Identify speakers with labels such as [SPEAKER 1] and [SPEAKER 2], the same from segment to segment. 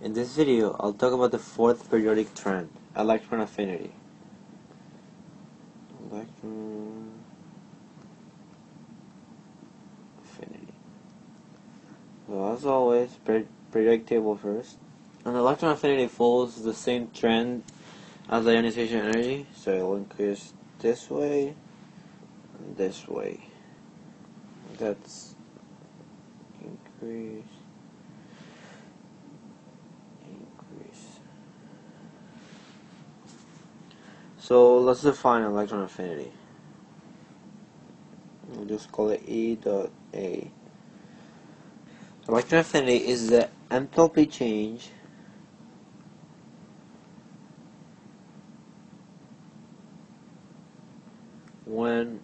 [SPEAKER 1] In this video, I'll talk about the fourth periodic trend, electron affinity. Electron affinity. So as always, per periodic table first. And electron affinity follows the same trend as ionization energy, so it'll increase this way and this way. That's increase. So let's define electron affinity. We'll just call it E dot A. Electron affinity is the enthalpy change when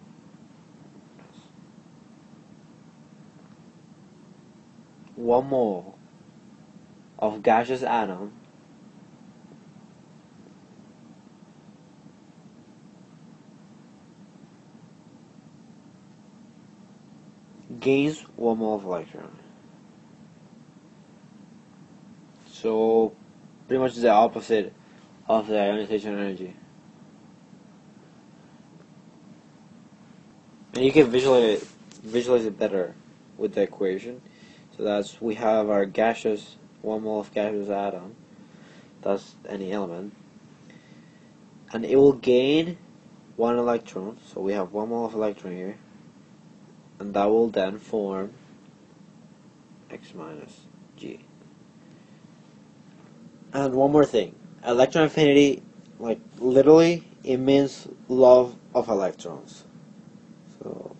[SPEAKER 1] one mole of gaseous atom gains one mole of electron. So pretty much the opposite of the ionization energy. And you can visualize it, visualize it better with the equation. So that's we have our gaseous one mole of gaseous atom. That's any element, and it will gain one electron. So we have one mole of electron here, and that will then form X minus G. And one more thing, electron affinity, like literally, it means love of electrons. So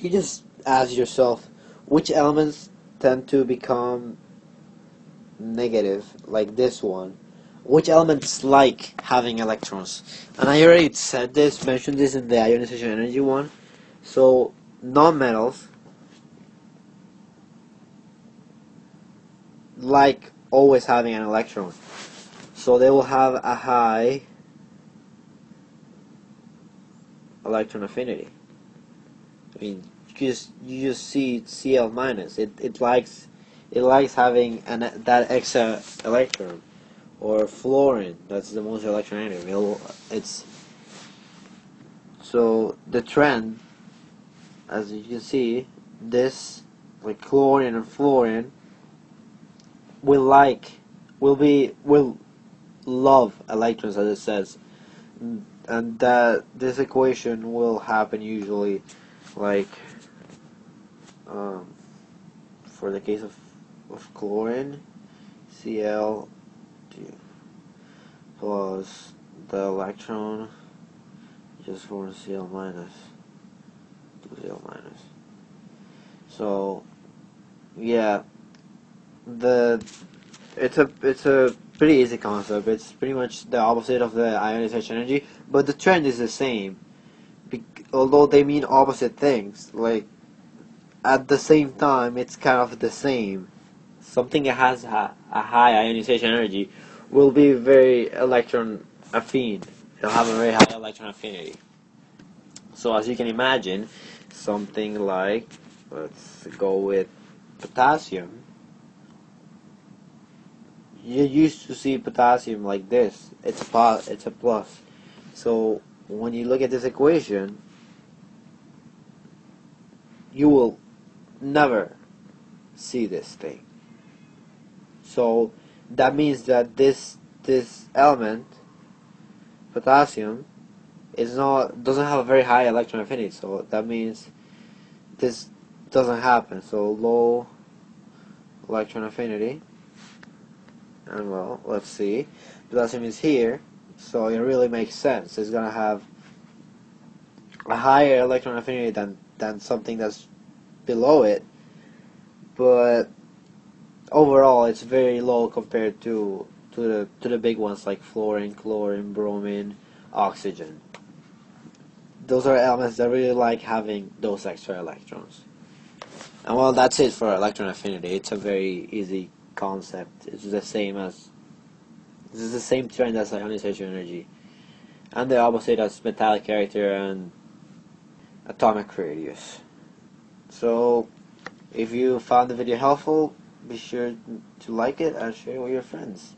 [SPEAKER 1] you just ask yourself which elements tend to become negative, like this one. Which elements like having electrons? And I already said this, mentioned this in the ionization energy one. So non-metals like always having an electron. So they will have a high electron affinity. I mean, you just you just see Cl minus. It it likes it likes having an that extra electron, or fluorine. That's the most electronegative. It's so the trend, as you can see, this like chlorine and fluorine will like will be will love electrons as it says and that this equation will happen usually like um, for the case of, of chlorine Cl plus the electron just forms Cl minus Cl minus so yeah the it's a it's a pretty easy concept. It's pretty much the opposite of the ionization energy, but the trend is the same. Be although they mean opposite things, like at the same time, it's kind of the same. Something that has a, high ionization energy will be very electron affine. It'll have a very high electron affinity. So as you can imagine, something like let's go with potassium you used to see potassium like this. It's a it's a plus. So when you look at this equation, you will never see this thing. So that means that this this element, potassium, is not doesn't have a very high electron affinity. So that means this doesn't happen. So low electron affinity and well, let's see. Potassium is here, so it really makes sense. It's gonna have a higher electron affinity than than something that's below it, but overall it's very low compared to to the to the big ones like fluorine, chlorine, bromine, oxygen. Those are elements that really like having those extra electrons. And well, that's it for electron affinity. It's a very easy concept. It's the same as this is the same trend as ionization energy, and the opposite as metallic character and atomic radius. So If you found the video helpful, be sure to like it and share it with your friends.